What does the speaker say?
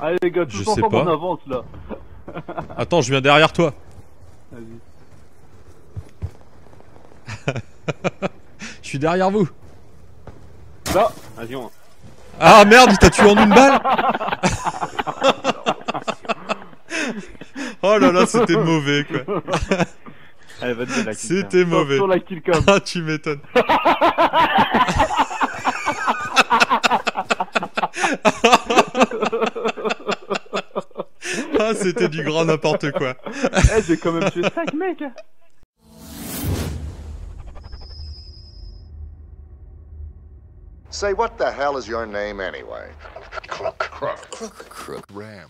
Allez les gars, tous Je sais pas. on avance là. Attends, je viens derrière toi. Vas-y. Je suis derrière vous. Là, vas-y on. Ah merde, il t'a tué en une balle Oh là là, c'était mauvais quoi. Allez, vas-y la kill C'était mauvais. Sur la kill cam. Ah, tu m'étonnes. ah, c'était du grand n'importe quoi. Eh, j'ai quand même tué 5 mecs. Say, what the hell is your name anyway? Crook. Crook. Crook. Crook. Ram.